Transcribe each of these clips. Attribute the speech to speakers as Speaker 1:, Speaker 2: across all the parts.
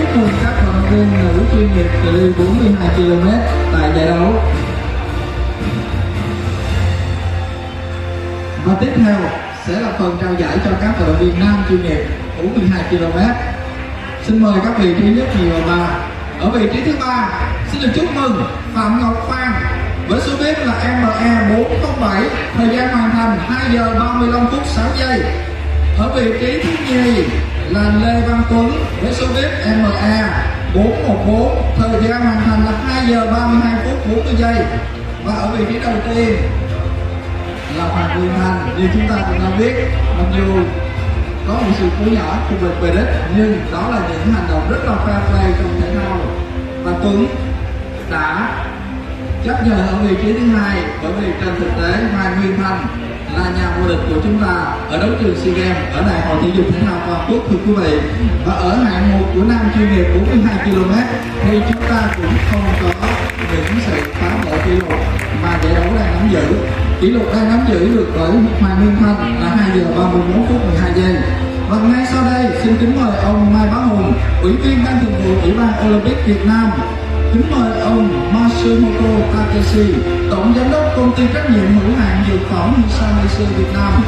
Speaker 1: chúc mừng các vận động viên nữ chuyên nghiệp cự ly 42 km tại giải đấu. Và tiếp theo sẽ là phần trao giải cho các vận động viên nam chuyên nghiệp 42 km. Xin mời các vị trí nhất nhì và ba. Ở vị trí thứ ba, xin được chúc mừng Phạm Ngọc Phan với số bếp là ME 407, thời gian hoàn thành 2 giờ 35 phút 6 giây. Ở vị trí thứ nhì là Lê Văn Tuấn với số bếp MA 414, thời gian hoàn thành là 2 giờ 32 phút 40 giây. Và ở vị trí đầu tiên là Hoàng Nguyên Thành. Như chúng ta cũng đã biết mặc dù có một sự cố nhỏ khu vực về đích nhưng đó là những hành động rất là fair play trong thể thao. Và Tuấn đã chấp nhận ở vị trí thứ hai bởi vì trên thực tế Hoàng Nguyên Thành là nhà vô địch của chúng ta ở đấu trường SEA Games. Ở đại hội thể dục thể thao toàn quốc, thưa quý vị. Và ở hạng mục của nam chuyên nghiệp 42 km thì chúng ta cũng không có những sự phá vỡ kỷ lục, mà giải đấu đang nắm giữ. Kỷ lục đang nắm giữ được bởi Hoàng Nguyên Thanh là 2 giờ 31 phút 12 giây. Và ngay sau đây, xin kính mời ông Mai Bá Hùng, ủy viên ban thường vụ ủy ban Olympic Việt Nam. Kính mời ông Matsumoto Takeshi tổng giám đốc công ty trách nhiệm hữu hạn dược phẩm Hisameshi Việt Nam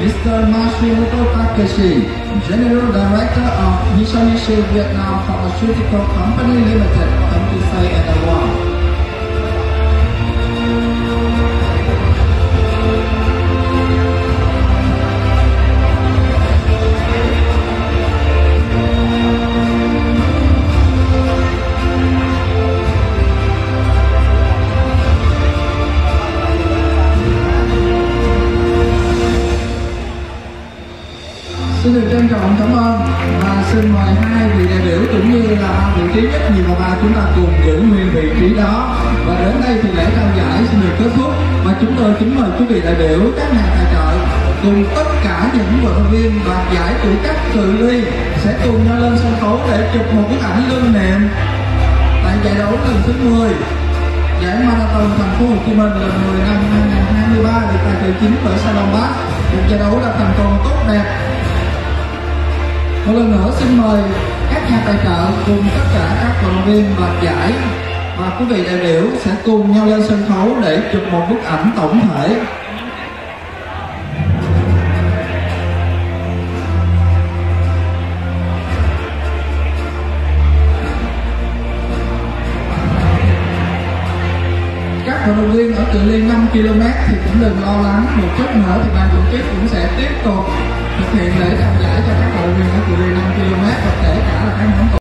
Speaker 1: Mr. Matsumoto Takeshi, General Director of Hisameshi Vietnam Pharmaceutical Company Limited, come to say at the world. Được trân trọng, cảm ơn. Và xin mời hai vị đại biểu cũng như là ba vị trí nhất nhì và ba chúng ta cùng giữ nguyên vị trí đó. Và đến đây thì lễ trao giải xin được kết thúc. Và chúng tôi kính mời quý vị đại biểu, các nhà tài trợ cùng tất cả những vận động viên đoạt giải của các cự ly sẽ cùng nhau lên sân khấu để chụp một bức ảnh lưu niệm tại giải đấu lần thứ 10 giải marathon thành phố Hồ Chí Minh lần 10 năm 2023 được tài trợ chính bởi Salon bắc một giải đấu đã thành công tốt đẹp một lần nữa xin mời các nhà tài trợ cùng tất cả các vận động viên và giải. Và quý vị đại biểu sẽ cùng nhau lên sân khấu để chụp một bức ảnh tổng thể. Các vận động viên ở cự ly 5 km thì cũng đừng lo lắng. Một chút nữa thì ban tổ chức cũng sẽ tiếp tục hiện để đáp lễ cho các hộ nghèo ở cự ly 5 km và kể cả là các nhóm